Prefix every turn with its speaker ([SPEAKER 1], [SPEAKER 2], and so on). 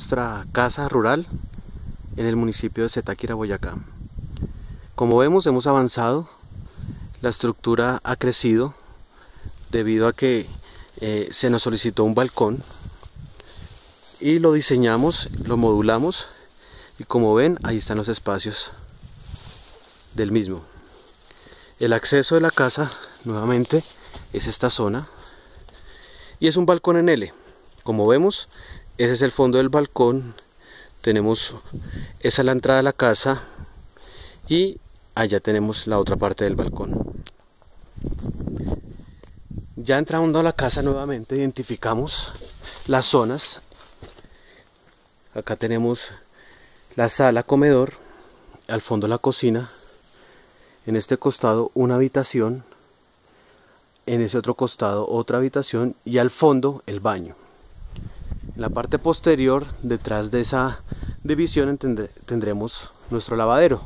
[SPEAKER 1] nuestra casa rural en el municipio de Zetáquira, Boyacá. Como vemos hemos avanzado, la estructura ha crecido debido a que eh, se nos solicitó un balcón y lo diseñamos, lo modulamos y como ven ahí están los espacios del mismo. El acceso de la casa nuevamente es esta zona y es un balcón en L. Como vemos ese es el fondo del balcón tenemos esa es la entrada de la casa y allá tenemos la otra parte del balcón. Ya entrando a la casa nuevamente identificamos las zonas. Acá tenemos la sala comedor al fondo la cocina en este costado una habitación en ese otro costado otra habitación y al fondo el baño la parte posterior, detrás de esa división, tendremos nuestro lavadero.